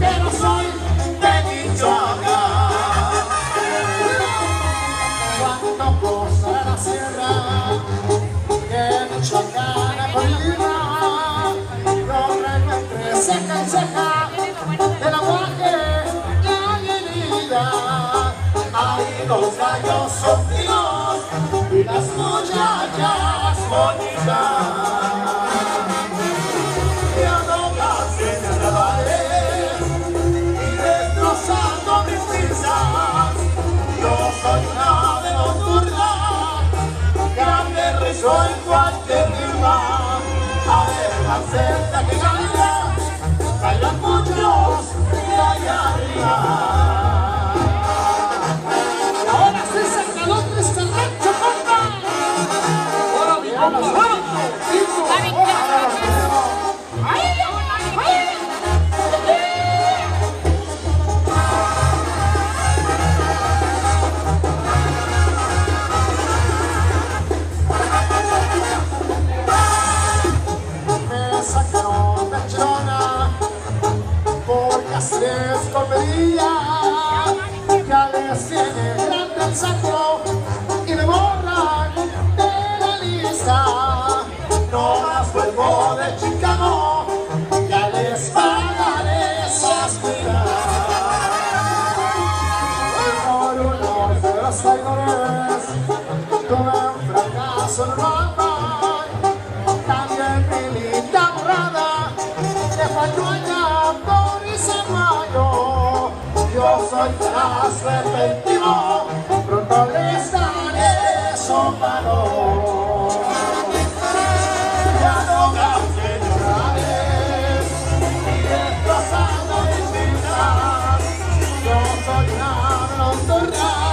Pero soy de Michoacán. La sierra, lo entre ceja y ceja, del aguaje, la. Ahí los gallos son finos y las muchachas bonitas. escondida ya les tiene grande el saco y me borran de la lista. No más vuelvo de Chicago ya les pagaré esas cuidas por unos de los traidores tuve un fracaso enorme soy más repentino, pronto les daré su valor. Ya no canten llorales, ni desplazando dignidad, yo soy una blondorra.